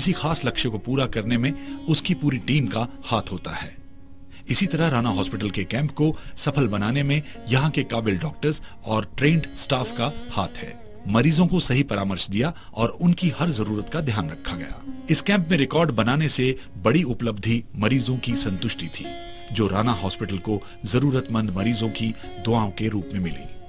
किसी खास लक्ष्य को पूरा करने में उसकी पूरी टीम का हाथ होता है। इसी तरह राना हॉस्पिटल के कैंप को सफल बनाने में यहाँ के काबिल डॉक्टर्स और ट्रेंड स्टाफ का हाथ है। मरीजों को सही परामर्श दिया और उनकी हर ज़रूरत का ध्यान रखा गया। इस कैंप में रिकॉर्ड बनाने से बड़ी उपलब्धि मरीजों की संतुष्टि थी, जो राना हॉस्पिटल को जरूरतमंद मरीजों की दुआओं के रूप में मिली।